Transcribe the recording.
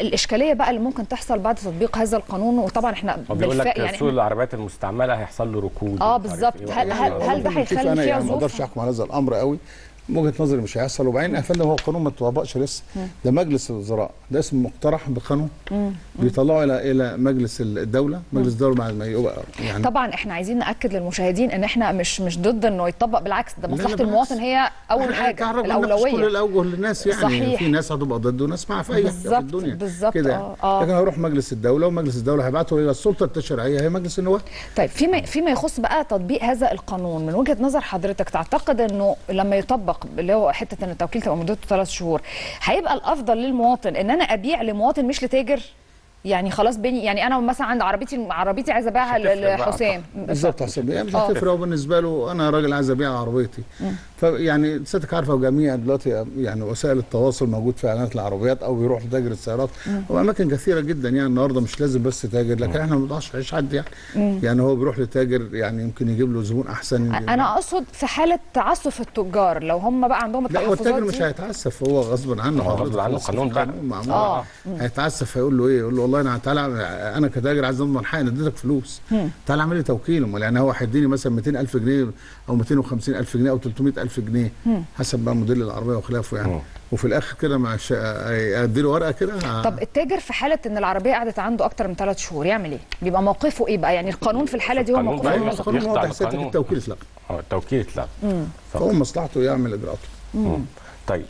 الإشكالية بقى اللي ممكن تحصل بعد تطبيق هذا القانون وطبعا إحنا بيقول لك يعني سوق العربيات المستعملة هيحصل له ركود آه بالظبط. إيه. هل هل, هل ده هيخلي أنا فيها يعني ما أقدرش ظروف أحكم على هذا الأمر قوي. وجهة نظري مش هيحصل. وبعدين فندم هو القانون ما اتطبقش لسه ده مجلس الوزراء. ده اسم مقترح بقانون بيطلعه إلى إلى مجلس الدولة. مجلس الدولة بعد ما يبقى يعني. طبعا إحنا عايزين نأكد للمشاهدين إن إحنا مش مش ضد إنه يطبق بالعكس ده مصلحة. المواطن هي أول حاجة بنناقش كل الاولويه الأوجه للناس يعني. صحيح. في ناس هتبقى ضد وناس مع في أي حاجة في الدنيا. بالظبط، كده آه، آه. لكن هيروح مجلس الدولة ومجلس الدولة هيبعته إلى السلطة التشريعية هي مجلس النواب. طيب فيما فيما يخص بقى تطبيق هذا القانون من وجهة نظر حضرتك تعتقد إنه لما يطبق اللي هو حتة إن التوكيل تبقى مدته ثلاث شهور. هيبقى الأفضل للمواطن إن أنا أبيع لمواطن مش لتاجر؟ يعني خلاص بيني يعني أنا مثلا عند عربيتي عربيتي عايزة أبيعها لحسام. بالظبط حسب يعني مش آه. هتفرق. بالنسبة له أنا راجل عايز أبيع عربيتي. فيعني سيادتك عارفة جميع دلوقتي يعني وسائل التواصل موجود في إعلانات العربيات أو بيروح لتاجر السيارات. واماكن كثيرة جدا. يعني النهارده مش لازم بس تاجر لكن إحنا ما بنقدرش نعيش حد يعني. يعني هو بيروح لتاجر يعني يمكن يجيب له زبون أحسن. أنا أقصد في حالة تعسف التجار. لو هم بقى عندهم لا هو التاجر مش هيتعسف. هو غصب عنه. غصب عنه قانون بقى. آه. هيتعسف هيقول له إيه؟ يقول له والله أنا تعالى أنا كتاجر عايز أضمن حق أنا اديتك فلوس. تعالى أعمل لي توكيل أمال يعني هو هيديني مثلا 200000 جنيه أو 250000 جنيه أو 300000 جنيه حسب بقى موديل العربية وخلافه يعني. وفي الآخر كده مع الش... ادي له ورقة كده. طب التاجر في حالة إن العربية قعدت عنده أكتر من ثلاث شهور يعمل إيه؟ بيبقى موقفه إيه بقى؟ يعني القانون في الحالة دي هو موقفه إيه؟ القانون. واضح سيادتك. التوكيل اتلغى آه التوكيل اتلغى فهو مصلحته يعمل إجراءاته. طيب.